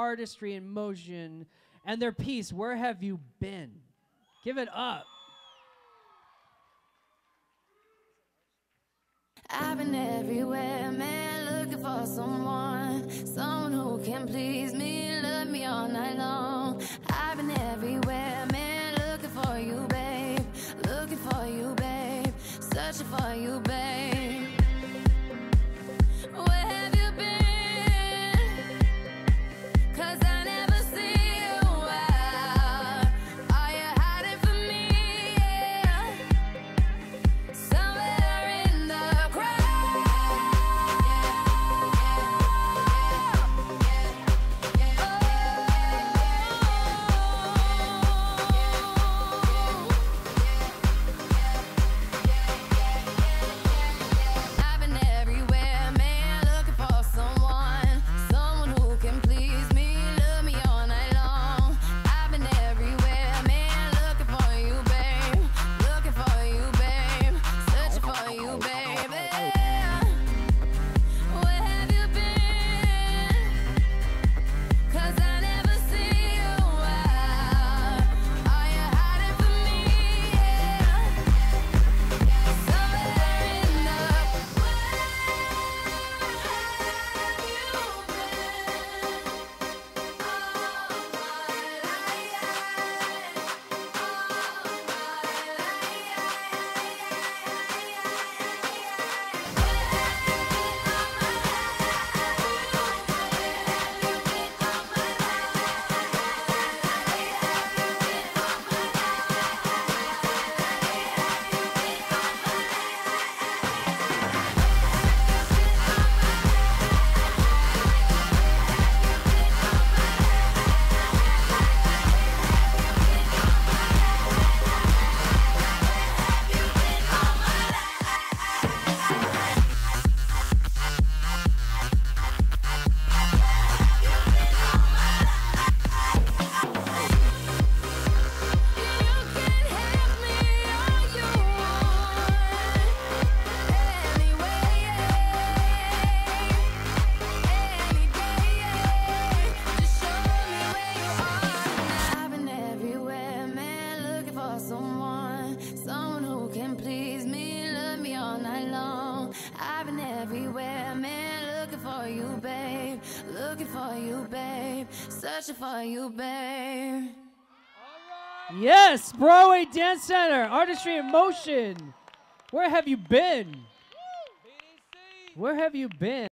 Artistry in Motion, and their piece, Where Have You Been? Give it up. I've been everywhere, man, looking for someone, someone who can please me, love me all night long. I've been everywhere, man, looking for you, babe, looking for you, babe, searching for you, babe. Can please me, love me all night long. I've been everywhere, man, looking for you, babe, looking for you, babe, searching for you, babe. Yes, Broadway Dance Center, Artistry in Motion. Where have you been? Where have you been?